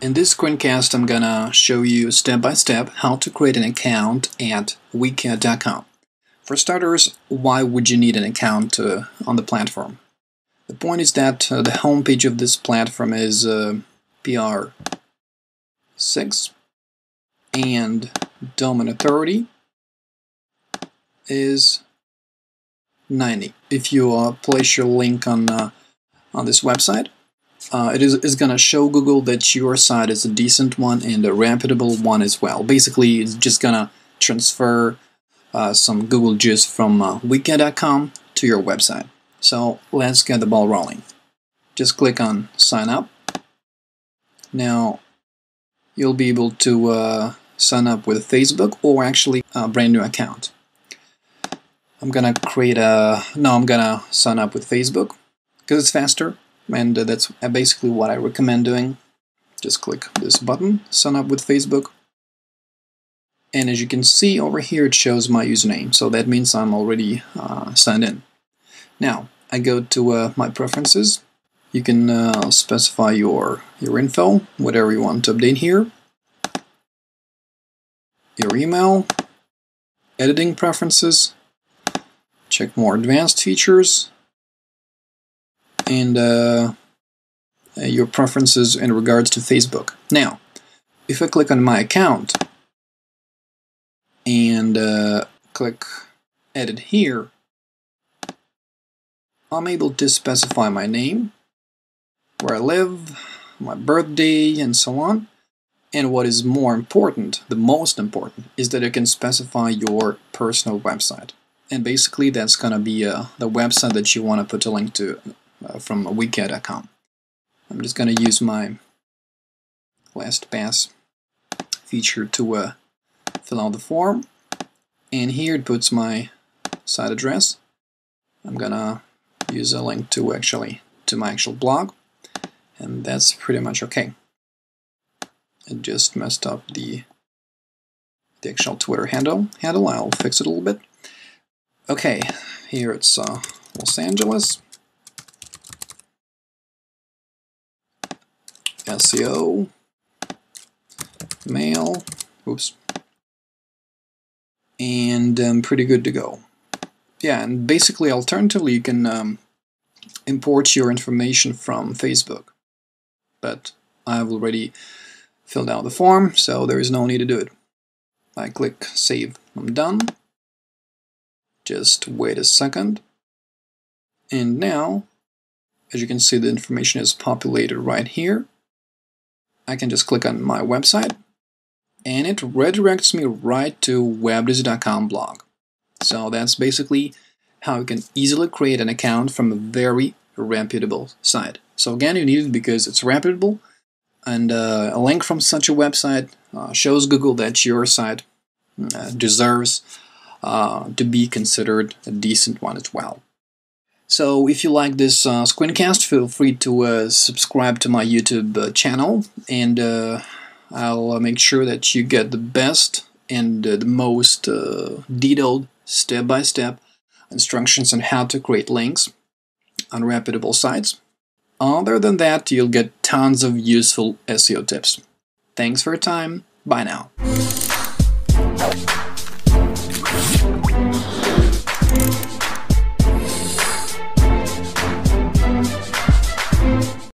In this screencast, I'm gonna show you step by step how to create an account at Wikia.com. For starters, why would you need an account uh, on the platform? The point is that uh, the homepage of this platform is uh, PR6 and domain authority is 90. If you uh, place your link on uh, on this website, uh, it is, is going to show Google that your site is a decent one and a reputable one as well. Basically, it's just going to transfer uh, some Google juice from uh, to your website. So let's get the ball rolling. Just click on sign up. Now you'll be able to uh, sign up with Facebook or actually a brand new account. I'm gonna create a no I'm gonna sign up with Facebook because it's faster and uh, that's basically what I recommend doing. Just click this button, sign up with Facebook. And as you can see over here, it shows my username. So that means I'm already uh, signed in. Now, I go to uh, my preferences. You can uh, specify your, your info, whatever you want to update here. Your email, editing preferences, check more advanced features, and uh, your preferences in regards to Facebook. Now, if I click on my account and uh, click edit here, I'm able to specify my name, where I live, my birthday, and so on. And what is more important, the most important, is that you can specify your personal website. And basically, that's going to be uh, the website that you want to put a link to uh, from wikia.com. I'm just going to use my LastPass feature to uh, fill out the form. And here it puts my site address. I'm going to use a link to actually to my actual blog. And that's pretty much okay. I just messed up the the actual Twitter handle. Handle. I'll fix it a little bit. Okay, here it's uh, Los Angeles. SEO, mail, oops, and um, pretty good to go. Yeah, and basically, alternatively, you can um, import your information from Facebook, but I've already filled out the form, so there is no need to do it. I click Save, I'm done. Just wait a second. And now, as you can see, the information is populated right here. I can just click on my website and it redirects me right to webdesy.com blog. So that's basically how you can easily create an account from a very reputable site. So again, you need it because it's reputable and uh, a link from such a website uh, shows Google that your site uh, deserves uh, to be considered a decent one as well. So if you like this uh, screencast, feel free to uh, subscribe to my YouTube uh, channel, and uh, I'll uh, make sure that you get the best and uh, the most detailed step-by-step -step instructions on how to create links on reputable sites. Other than that, you'll get tons of useful SEO tips. Thanks for your time. Bye now.